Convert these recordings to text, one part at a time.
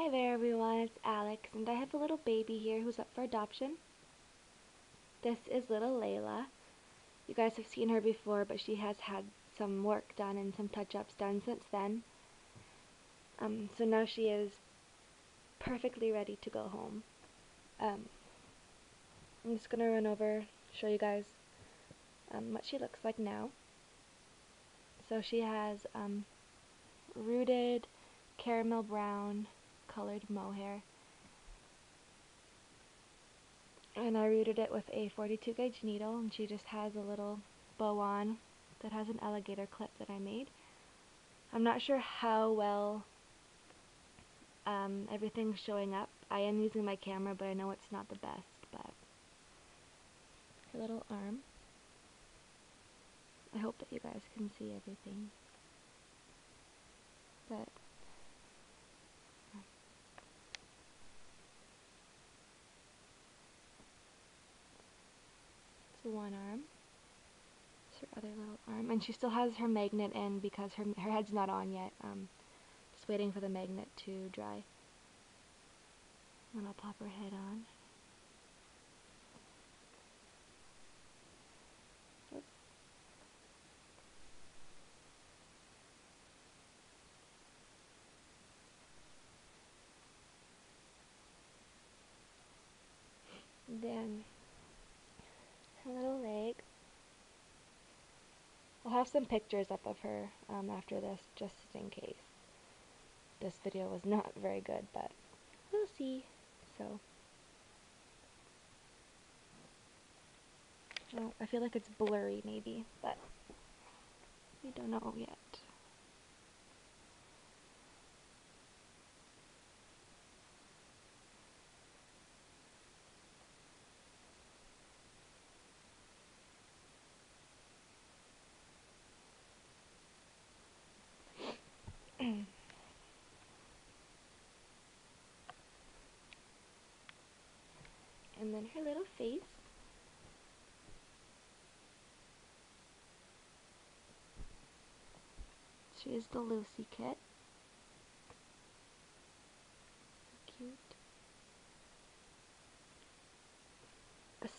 Hi there everyone, it's Alex, and I have a little baby here who's up for adoption. This is little Layla. You guys have seen her before, but she has had some work done and some touch-ups done since then. Um, so now she is perfectly ready to go home. Um, I'm just going to run over, show you guys um, what she looks like now. So she has um, rooted caramel brown colored mohair. And I rooted it with a 42 gauge needle and she just has a little bow on that has an alligator clip that I made. I'm not sure how well um, everything's showing up. I am using my camera but I know it's not the best but her little arm. I hope that you guys can see everything. But it's one arm. It's her other little arm. And she still has her magnet in because her, her head's not on yet. Um, just waiting for the magnet to dry. And I'll pop her head on. Then her little leg. I'll have some pictures up of her um, after this, just in case. This video was not very good, but we'll see. So, well, I feel like it's blurry maybe, but we don't know yet. and then her little face. She is the Lucy kit. So cute.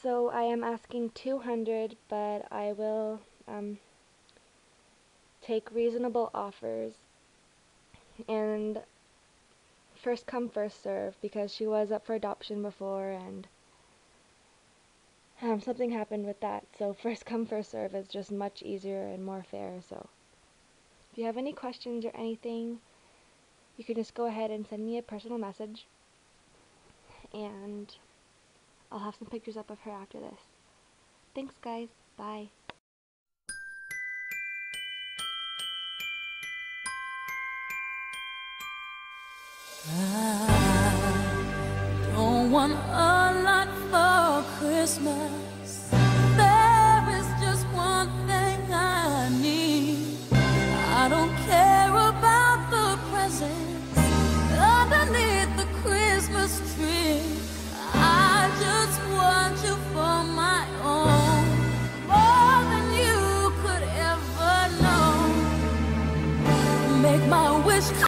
So I am asking 200, but I will um, take reasonable offers and first come first serve because she was up for adoption before and um, something happened with that. So first come first serve is just much easier and more fair. So if you have any questions or anything, you can just go ahead and send me a personal message and I'll have some pictures up of her after this. Thanks guys. Bye.